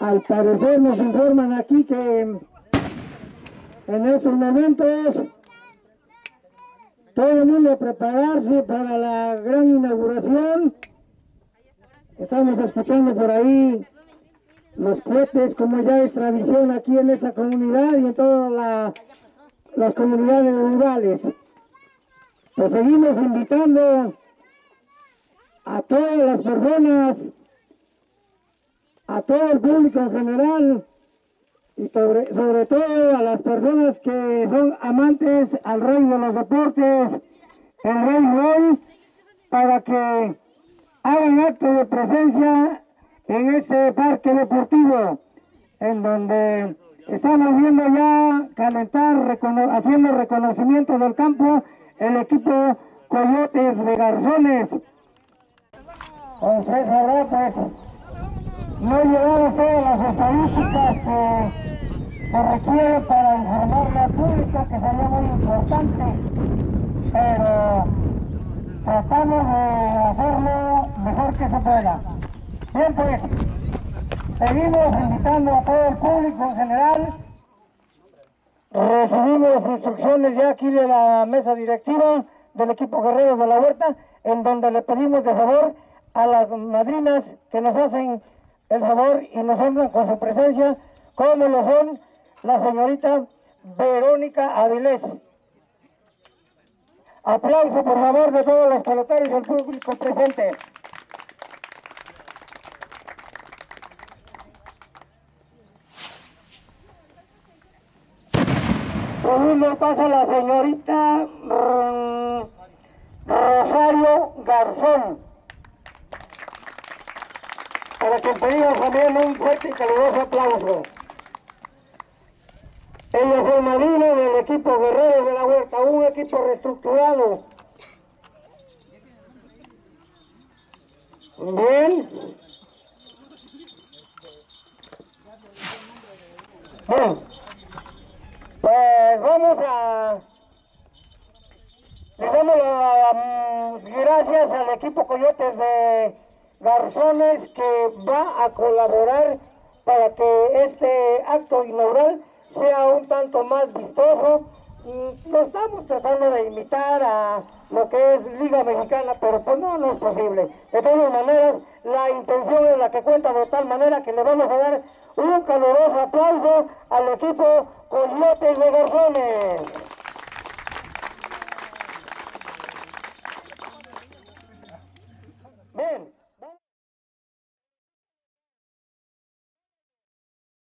Al parecer nos informan aquí que en estos momentos todo el mundo prepararse para la gran inauguración. Estamos escuchando por ahí los cohetes, como ya es tradición aquí en esta comunidad y en todas la- las comunidades rurales. Pues seguimos invitando a todas las personas, a todo el público en general y sobre, sobre todo a las personas que son amantes al rey de los deportes, el rey León, para que hagan acto de presencia en este parque deportivo, en donde estamos viendo ya calentar, haciendo reconocimiento del campo, el equipo Coyotes de Garzones. Usted sabrá, pues, no llevamos todas las estadísticas que se requiere para informarle al público, que sería muy importante, pero tratamos de hacerlo mejor que se pueda. Bien, pues, seguimos invitando a todo el público en general. Recibimos instrucciones ya aquí de la mesa directiva del equipo Guerreros de la Huerta, en donde le pedimos de favor a las madrinas que nos hacen el favor y nos honran con su presencia, como lo son la señorita Verónica Avilés. Aplauso por favor de todos los peloteros y el público presente. Segundo pasa la señorita mm, Rosario Garzón. Para que pedimos también un fuerte y caluroso aplauso. Ella es el marino del equipo Guerreros de la Huerta, un equipo reestructurado. Bien. Bueno, pues vamos a... Le damos las gracias al equipo Coyotes de Garzones que va a colaborar para que este acto inaugural sea un tanto más vistoso. Mm, Lo estamos tratando de imitar a lo que es Liga Mexicana, pero pues no, no es posible. De todas maneras, la intención es la que cuenta de tal manera que le vamos a dar un caluroso aplauso al equipo Coyotes de Garzones.